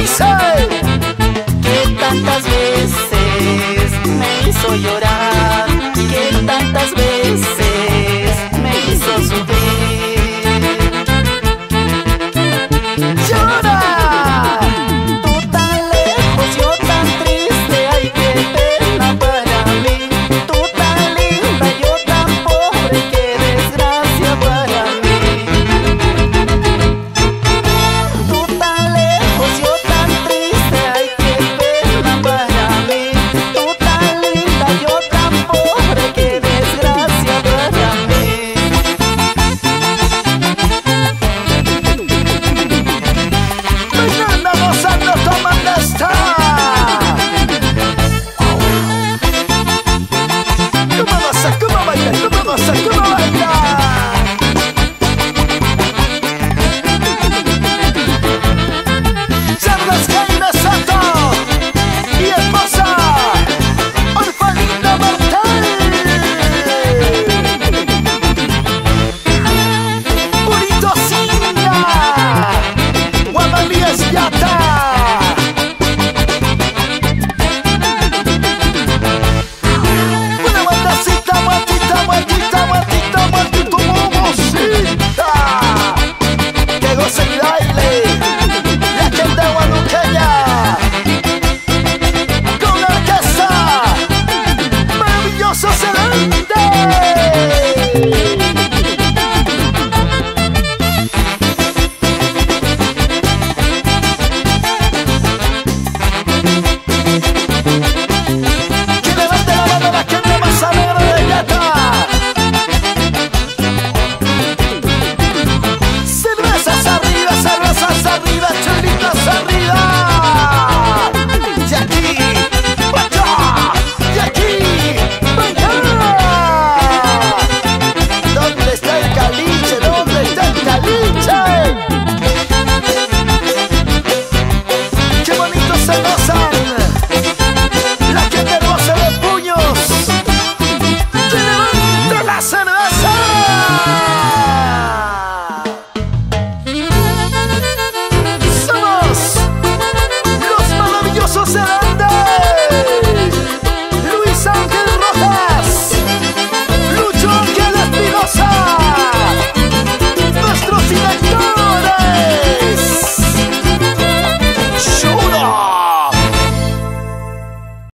Que tantas veces me hizo llorar Que tantas veces